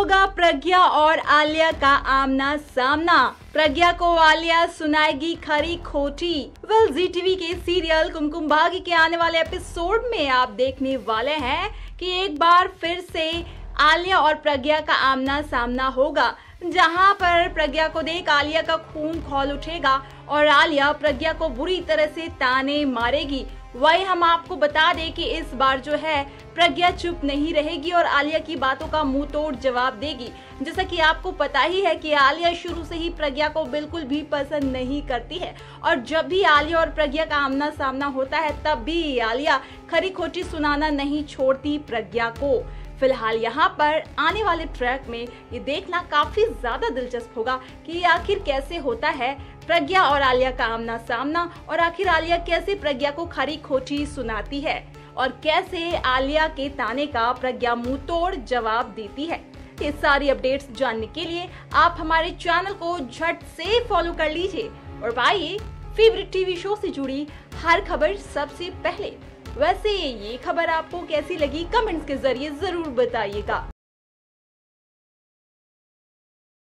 होगा प्रज्ञा और आलिया का आमना सामना। प्रज्ञा को आलिया सुनाएगी खरी खोटी। वेल जी टीवी के सीरियल कुमकुम भाग्य के आने वाले एपिसोड में आप देखने वाले हैं कि एक बार फिर से आलिया और प्रज्ञा का आमना सामना होगा, जहाँ पर प्रज्ञा को देख आलिया का खून खोल उठेगा और आलिया प्रज्ञा को बुरी तरह से ताने मारेगी। वही हम आपको बता दें कि इस बार जो है, प्रज्ञा चुप नहीं रहेगी और आलिया की बातों का मुँह तोड़ जवाब देगी। जैसा कि आपको पता ही है कि आलिया शुरू से ही प्रज्ञा को बिल्कुल भी पसंद नहीं करती है। और जब भी आलिया और प्रज्ञा का आमना सामना होता है, तब भी आलिया खरी खोटी सुनाना नहीं छोड़ती प्रज्ञा को। फ़िलहाल यहाँ पर आने वाले ट्रैक में ये देखना काफ़ी ज़्यादा दिलचस्प होगा कि आखिर कैसे होता है, प्रज्ञा और आलिया का आमना सामना और आखिर आलिया कैसे प्रज्ञा को खरी खोटी सुनाती है और कैसे आलिया के ताने का प्रज्ञा मुँह जवाब देती है। ये सारी अपडेट्स जानने के लिए आप हमारे चैनल को झट से फॉलो कर लीजिए और पाइए फेवरेट टीवी शो से जुड़ी हर खबर सबसे पहले। वैसे ये खबर आपको कैसी लगी? कमेंट्स के ज़रिए ज़रूर बताइएगा।